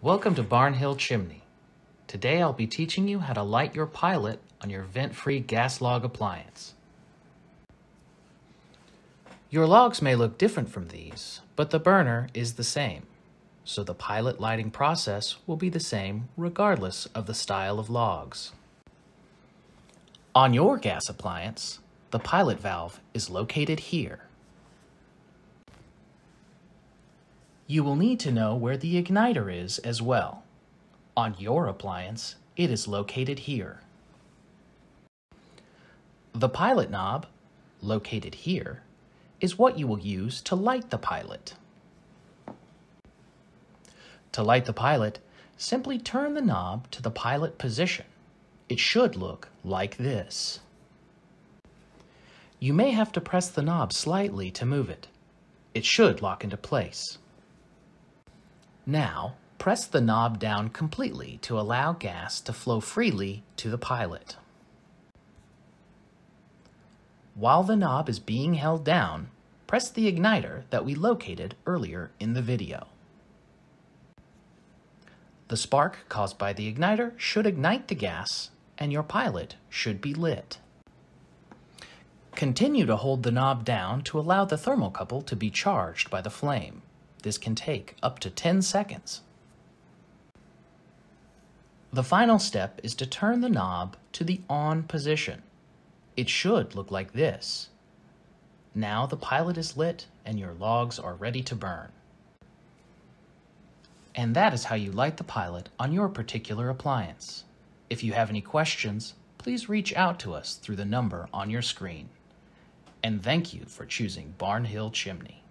Welcome to Barnhill Chimney. Today I'll be teaching you how to light your pilot on your vent-free gas log appliance. Your logs may look different from these, but the burner is the same, so the pilot lighting process will be the same regardless of the style of logs. On your gas appliance, the pilot valve is located here. You will need to know where the igniter is as well. On your appliance, it is located here. The pilot knob, located here, is what you will use to light the pilot. To light the pilot, simply turn the knob to the pilot position. It should look like this. You may have to press the knob slightly to move it. It should lock into place. Now, press the knob down completely to allow gas to flow freely to the pilot. While the knob is being held down, press the igniter that we located earlier in the video. The spark caused by the igniter should ignite the gas and your pilot should be lit. Continue to hold the knob down to allow the thermocouple to be charged by the flame. This can take up to 10 seconds. The final step is to turn the knob to the on position. It should look like this. Now the pilot is lit and your logs are ready to burn. And that is how you light the pilot on your particular appliance. If you have any questions, please reach out to us through the number on your screen. And thank you for choosing Barnhill Chimney.